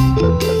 Música